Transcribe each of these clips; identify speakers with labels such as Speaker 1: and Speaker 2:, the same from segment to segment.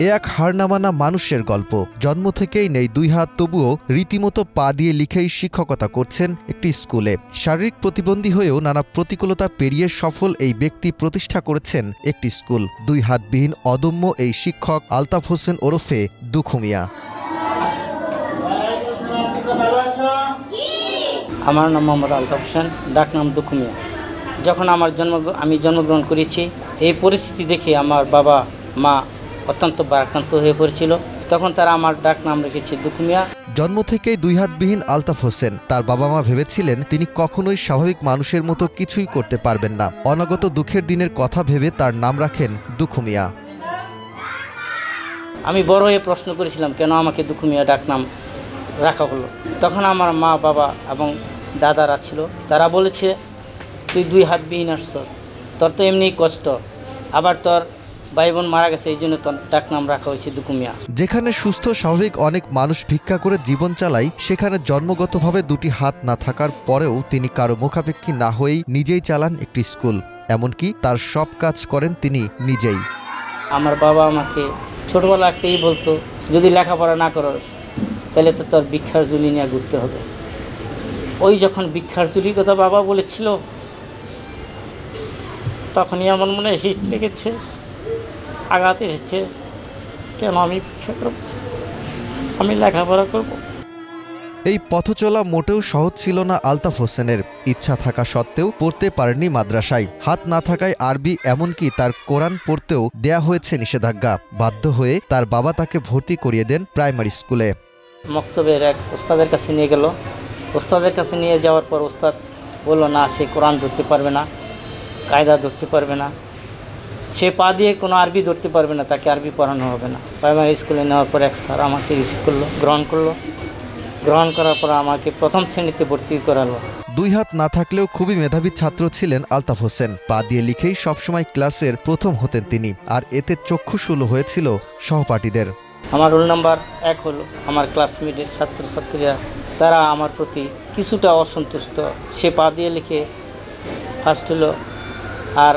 Speaker 1: এ এক হার নামানা মানুষের গল্প। জন্ম থেকেই নেই দুই হাত, তবুও রীতিমতো পা দিয়ে লিখেই শিক্ষকতা করছেন একটি স্কুলে। শারীরিক প্রতিবন্ধী হয়েও নানা প্রতিকূলতা পেরিয়ে সফল এই ব্যক্তি প্রতিষ্ঠা করেছেন একটি স্কুল। দুই হাতবিহীন অদম্য এই শিক্ষক আলতাফ হোসেন ওরফে দুখুমিয়া।
Speaker 2: আমার নাম মোহাম্মদ আলতাফ হোসেন, ডাক নাম দুখুমিয়া। যখন আমার জন্ম আমি জন্মগ্রহণ করেছি, এই পরিস্থিতি দেখে আমার বাবা, মা অত্যন্ত বারাক্রান্ত হয়ে পড়েছিল। তখন তারা আমার ডাক নাম রেখেছে দুখুমিয়া।
Speaker 1: জন্ম থেকেই দুই হাতবিহীন আলতাফ হোসেন। তার বাবা মা ভেবেছিলেন তিনি কখনোই স্বাভাবিক মানুষের মতো কিছুই করতে পারবেন না। অনাগত দুঃখের দিনের কথা ভেবে তার নাম রাখেন দুখুমিয়া।
Speaker 2: আমি বড় হয়ে প্রশ্ন করেছিলাম কেন আমাকে দুখুমিয়া ডাক নাম রাখা হলো? তখন আমার মা বাবা এবং দাদারা ছিল। তারা বলেছে তুই দুই হাতবিহীন আসছ। তোর তো এমনিই কষ্ট। আবার তোর ভাই বোন মারা গেছে এই জন্য ডাক নাম রাখা হয়েছে দুকুমিয়া।
Speaker 1: যেখানে সুস্থ স্বাভাবিক অনেক মানুষ ভিক্ষা করে জীবন চালায় সেখানে জন্মগতভাবে দুটি হাত না থাকার পরেও তিনি কারও মুখাপেক্ষী না হয়েই নিজেই চালান একটি স্কুল। এমনকি তার সব কাজ করেন তিনি নিজেই।
Speaker 2: আমার বাবা আমাকে ছোটোবেলা একটাই বলতো যদি লেখাপড়া না করস তাহলে তো তোর ভিক্ষার জুলি নিয়ে ঘুরতে হবে। ওই যখন ভিক্ষার জুলির কথা বাবা বলেছিল তখনই আমার মনে হিট লেগেছে। আঘাত এসেছে। কেন আমি ভিক্ষা করব আমি লেখাপড়া করব।
Speaker 1: এই পথচলা মোটেও সহজ ছিল না আলতাফ হোসেনের। ইচ্ছা থাকা সত্ত্বেও পড়তে পারেননি মাদ্রাসায়। হাত না থাকায় আরবি এমনকি তার কোরআন পড়তেও দেয়া হয়েছে নিষেধাজ্ঞা। বাধ্য হয়ে তার বাবা তাকে ভর্তি করিয়ে দেন প্রাইমারি স্কুলে।
Speaker 2: মক্তবের এক ওস্তাদের কাছে নিয়ে গেল। ওস্তাদের কাছে নিয়ে যাওয়ার পর ওস্তাদ বলল না সে কোরআন ধরতে পারবে না কায়দা ধরতে পারবে না। সে পা দিয়ে কোনো আরবি ধরতে পারবে না তাকে আরবি পড়ানো হবে না। প্রাইমারি স্কুলে নেওয়ার পর এক স্যার আমাকে রিসিভ করল গ্রহণ করল। গ্রহণ করার পর আমাকে প্রথম শ্রেণীতে ভর্তি করালো।
Speaker 1: দুই হাত না থাকলেও খুবই মেধাবী ছাত্র ছিলেন আলতাফ হোসেন। পা দিয়ে লিখেই সবসময় ক্লাসের প্রথম হতেন তিনি আর এতে চক্ষু চক্ষুশুলো হয়েছিল সহপাঠীদের।
Speaker 2: আমার রোল নাম্বার এক হলো আমার ক্লাসমেটের ছাত্রছাত্রীরা। তারা আমার প্রতি কিছুটা অসন্তুষ্ট। সে পা দিয়ে লিখে ফার্স্ট হলো আর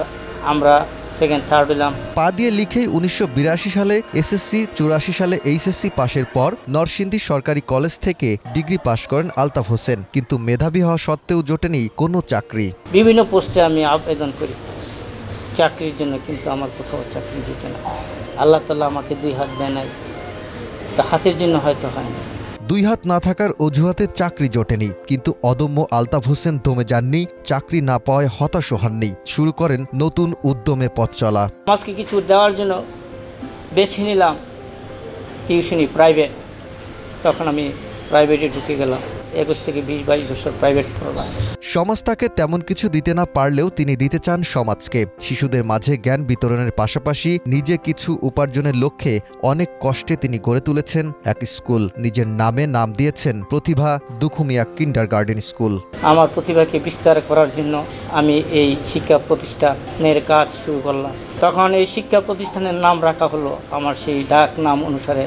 Speaker 2: আমরা সেকেন্ড থার্ড হলাম।
Speaker 1: পা দিয়ে লিখেই উনিশশো বিরাশি সালে এসএসসি চুরাশি সালে এইচএসসি পাশের পর নরসিংদী সরকারি কলেজ থেকে ডিগ্রি পাশ করেন আলতাফ হোসেন। কিন্তু মেধাবী হওয়া সত্ত্বেও জোটেনি কোনো চাকরি।
Speaker 2: বিভিন্ন পোস্টে আমি আবেদন করি। চাকরির জন্য কিন্তু আমার কোথাও চাকরি জুটে না। আল্লাহ তাল্লাহ আমাকে দুই হাত দেয় নাই। তা হাতের জন্য হয়তো হয় না।
Speaker 1: দুই হাত না থাকার অজুহাতে চাকরি জোটেনি, কিন্তু অদম্য আলতাফ হোসেন দমে যাননি, চাকরি না পাওয়ায় হতাশ হননি। শুরু করেন নতুন উদ্যমে পথ চলা।
Speaker 2: সমাজকে কিছু দেওয়ার জন্য বেছে নিলাম, টিউশনি প্রাইভেট তখন আমি প্রাইভেটে ঢুকে গেলাম। একুশ থেকে বিশ বাইশ বছর প্রাইভেট পড়লাম
Speaker 1: সমাজ তাকে তেমন কিছু দিতে না পারলেও তিনি দিতে চান সমাজকে। শিশুদের মাঝে জ্ঞান বিতরণের পাশাপাশি নিজে কিছু উপার্জনের লক্ষ্যে অনেক কষ্টে তিনি গড়ে তুলেছেন। এক স্কুল নিজের নামে নাম দিয়েছেন প্রতিভা দুখুমিয়া কিন্ডার গার্ডেন স্কুল
Speaker 2: আমার প্রতিভাকে বিস্তার করার জন্য আমি এই শিক্ষা প্রতিষ্ঠানের কাজ শুরু করলাম। তখন এই শিক্ষা প্রতিষ্ঠানের নাম রাখা হলো আমার সেই ডাক নাম অনুসারে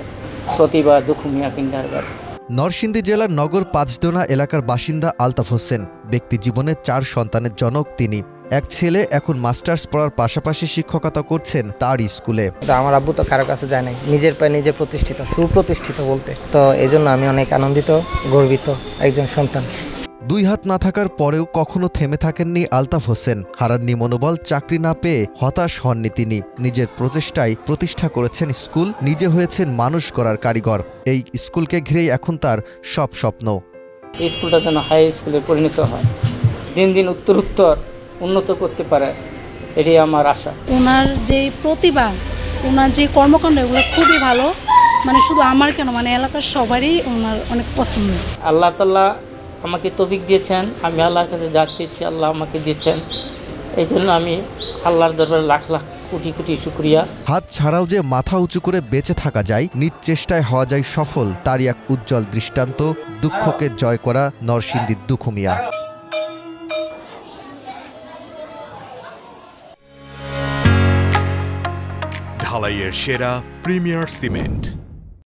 Speaker 2: প্রতিভা দুখুমিয়া কিন্ডারগার্ডেন
Speaker 1: নরসিংদী জেলার নগর পাঁচদোনা এলাকার বাসিন্দা আলতাফ হোসেন। ব্যক্তি জীবনে চার সন্তানের জনক তিনি। এক ছেলে এখন মাস্টার্স পড়ার পাশাপাশি শিক্ষকতা করছেন তার স্কুলে।
Speaker 3: তো আমার আব্বু তো কারও কাছে যায় নাই। নিজের পায়ে নিজে প্রতিষ্ঠিত, সুপ্রতিষ্ঠিত বলতে। তো এই জন্য আমি অনেক আনন্দিত, গর্বিত একজন সন্তান।
Speaker 1: দুই হাত না থাকার পরেও কখনো থেমে থাকেননি আলতাফ হোসেন। হারাননি মনোবল চাকরি না পেয়ে হতাশ হননি তিনি। নিজের প্রচেষ্টায় প্রতিষ্ঠা করেছেন স্কুল নিজে হয়েছেন মানুষ করার কারিগর। এই স্কুলকে ঘিরেই এখন তার সব স্বপ্ন।
Speaker 2: এই স্কুলটা যেন হাই স্কুলে পরিণত হয়। দিন দিন উত্তর উত্তর উন্নত করতে পারে এটাই আমার আশা।
Speaker 4: ওনার যে প্রতিভা ওনার যে কর্মকাণ্ড এগুলো খুবই ভালো। মানে শুধু আমার কেন মানে এলাকার সবারই ওনার অনেক পছন্দ।
Speaker 2: আল্লাহ তাল্লাহ আমাকে তবিক দিয়েছেন আমি আল্লাহর কাছে যা চেয়েছি আল্লাহ আমাকে দিয়েছেন। এই জন্য আমি আল্লাহর দরবারে লাখ লাখ কোটি কোটি শুক্রিয়া।
Speaker 1: হাত ছাড়াও যে মাথা উঁচু করে বেঁচে থাকা যায় নিজ চেষ্টায় হওয়া যায় সফল তারই এক উজ্জ্বল দৃষ্টান্ত দুঃখকে জয় করা নরসিংদীর দুখুমিয়া।
Speaker 5: ঢালাইয়ের সেরা প্রিমিয়ার সিমেন্ট।